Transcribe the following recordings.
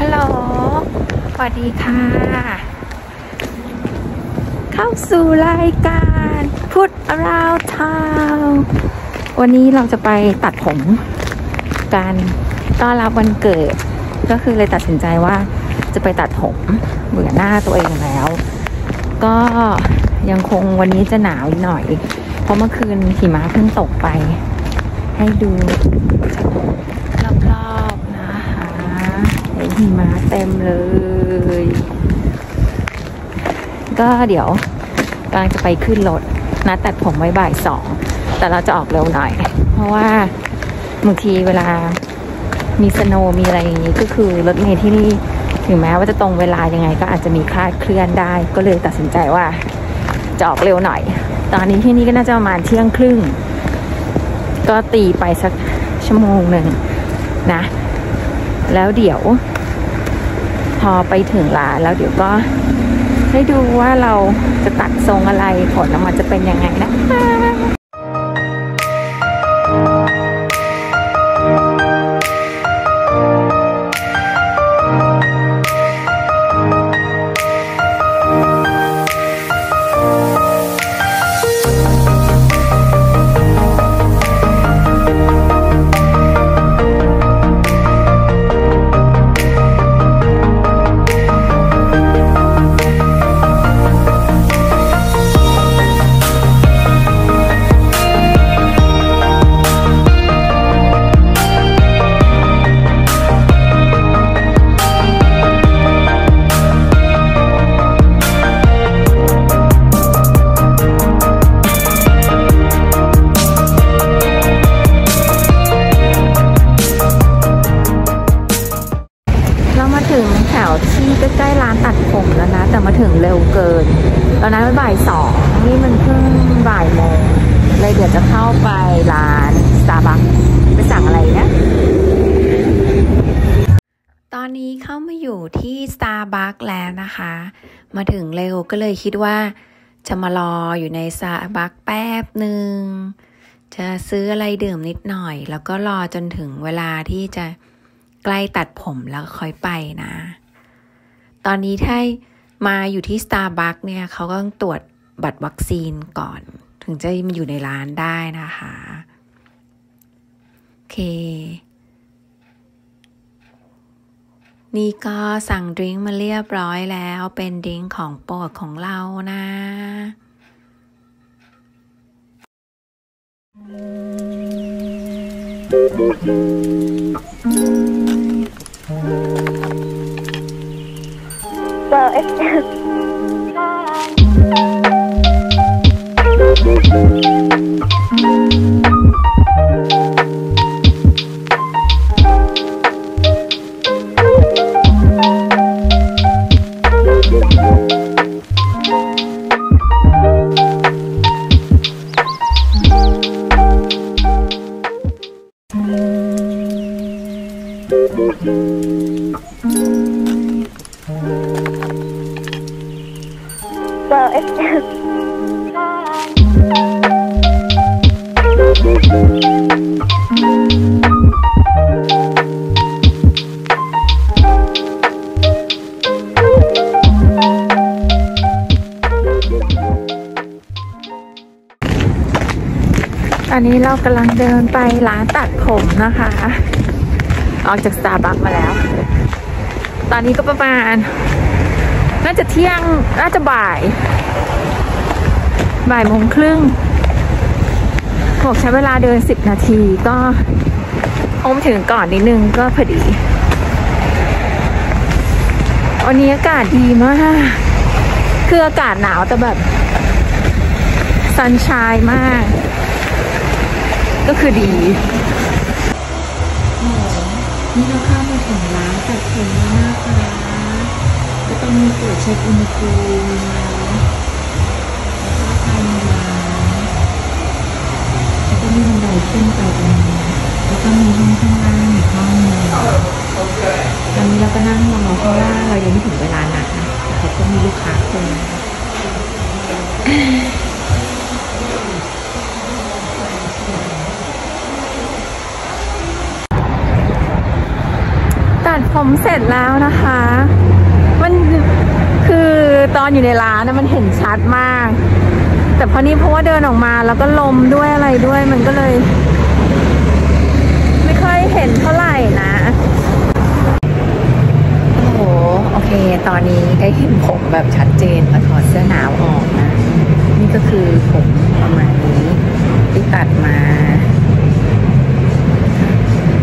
ฮัลโหล สวัสดีค่ะ เข้าสู่รายการพุทธราวทาววันนี้เราจะไปตัดผมการต้อนรับวันเกิด ก็คือเลยตัดสินใจว่าจะไปตัดผมเบื่อหน้าตัวเองแล้ว ก็ยังคงวันนี้จะหนาวหน่อย เพราะเมื่อคืนหิมะเพิ่งตกไป ให้ดูรอบๆนะคะเหิมะเต็มเลย ก็เดี๋ยวกำลังจะไปขึ้นรถนัดตัดผมไว้บ่ายสอง แต่เราจะออกเร็วหน่อย เพราะว่าบางทีเวลามีสโนว์มีอะไรอย่างนี้ ก็คือรถเมล์ที่นี่ถึงแม้ว่าจะตรงเวลายังไง ก็อาจจะมีคลาดเคลื่อนได้ ก็เลยตัดสินใจว่าจะออกเร็วหน่อย ตอนนี้ที่นี่ก็น่าจะประมาณเที่ยงครึ่ง ก็ตีไปสักชั่วโมงหนึ่งนะ แล้วเดี๋ยว อไปถึงร้านแล้วเดี๋ยวก็ให้ดูว่าเราจะตัดทรงอะไรผลออกมาจะเป็นยังไงนะคะ ตอนนั้นมันบ่ายสองนี่มันเพิ่งบ่ายโมงเลยเดี๋ยวจะเข้าไปร้านสตาร์บัคไปสั่งอะไรนะตอนนี้เข้ามาอยู่ที่ Starbucks แล้วนะคะ มาถึงเร็วก็เลยคิดว่า จะมารออยู่ใน Starbucks แป๊บหนึ่งจะซื้ออะไรดื่มนิดหน่อย แล้วก็รอจนถึงเวลาที่จะใกล้ตัดผมแล้วค่อยไปนะ ตอนนี้ถ้า มาอยู่ที่ Starbucks เนี่ยเขาก็ต้องตรวจบัตรวัคซีนก่อน ถึงจะมาอยู่ในร้านได้นะคะโอเค นี่ก็สั่งดริงก์มาเรียบร้อยแล้วเป็นดริงก์ของโปรดของเรานะ Well, it's... Thank you. It's ตอนนี้เรากำลังเดินไปร้านตัดผมนะคะ ออกจากสตาร์บัคมาแล้ว ตอนนี้ก็ประมาณ น่าจะเที่ยง น่าจะบ่าย บ่ายโมงครึ่งบอกใช้เวลาเดินสิบนาทีก็คงถึงก่อนนิดนึงก็พอดีวันนี้อากาศดีมาก คืออากาศหนาวแต่แบบซันชายมาก ก็คือดีนี่เราเข้ามาถึงร้านตัดผมแล้วนะคะก็ต้องมีต รวจเช็คอุณหภูมิแล้วก็ภายในร้าแล้วก็มีบันไดขึ้นไปตรงนี้แล้วก็มีห้องข้างล่างอีกห้องหนึงตอนนี้เราก็นั่งรอข้างล่างเรายังไม่ถึงเวลานัดนะแต่เขาก็มีลูกค้าคนตัดผมเสร็จแล้วนะคะ ตอนอยู่ในร้านนะมันเห็นชัดมาก แต่พอนี้เพราะว่าเดินออกมาแล้วก็ลมด้วยอะไรด้วยมันก็เลย ไม่ค่อยเห็นเท่าไหร่นะโอ้โหโอเค ตอนนี้ได้เห็นผมแบบชัดเจนพอถอดเสื้อหนาวออกนะ นี่ก็คือผมประมาณนี้ที่ตัดมา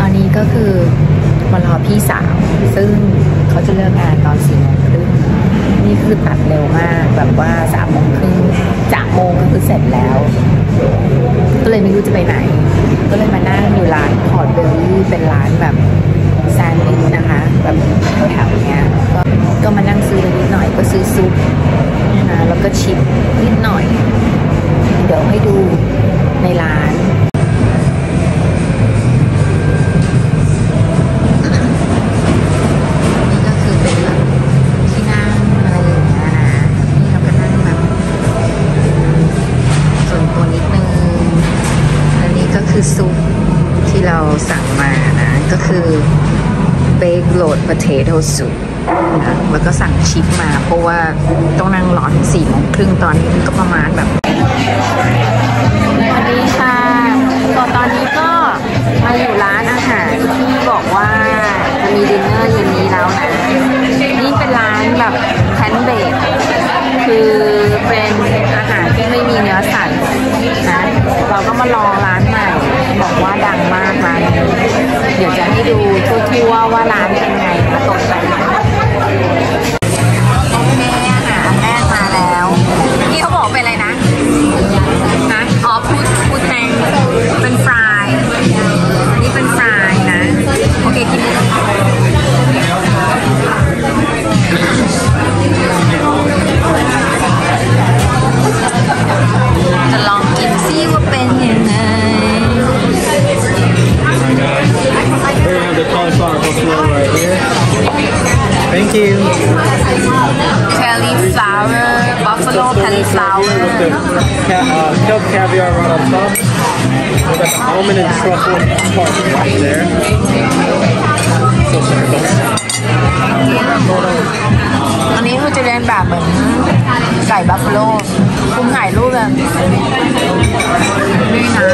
ตอนนี้ก็คือมารอพี่สาว ซึ่งเขาจะเลิกงานตอนสี่โมงครึ่ง นี่คือตัดเร็วมากแบบว่าสามโมงครึ่งจากโมงก็คือเสร็จแล้ว ก็เลยไม่รู้จะไปไหน ก็เลยมานั่งอยู่ร้าน Potbelly เป็นร้านแบบแซนด์วิชนะคะ แบบแถวเนี้ยก็ก็มานั่งซื้อนิดหน่อยก็ซื้อซุปนะคะแล้วก็ chips นิดหน่อย เดี๋ยวให้ดูในร้าน potato soup นะแล้วก็สั่งชิปมา เพราะว่าต้องนั่งรอถึงสี่โมงครึ่งตอนนี้ก็ประมาณแบบสวัสดีค่ะก็ตอนนี้ก็มาอยู่ร้านอาหารที่บอกว่าจะมีดินเนอร์เย็นนี้แล้วนะ นี่เป็นร้านแบบแพนเบดคือเป็นอาหารที่ไม่มีเนื้อสัตว์นะเราก็มาลองร้านใหม่บอกว่าดังมากร้านนี้เดี๋ยวจะให้ดูทั่วๆว่าร้านเป็นไงนะ cauliflower buffalo cauliflower With the ca- uh, kelp caviar right on top. We got the almond and truffle part right there. So sorry about that. อันนี้คือจะเรียนแบบเหมือนไก่บัฟฟาโลคุณถ่ายรูปแบบนี่นะ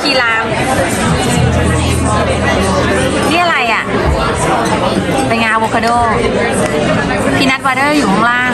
คีราม นี่อะไรอะ เป็นงาอะโวคาโด peanut butter อยู่ข้างล่าง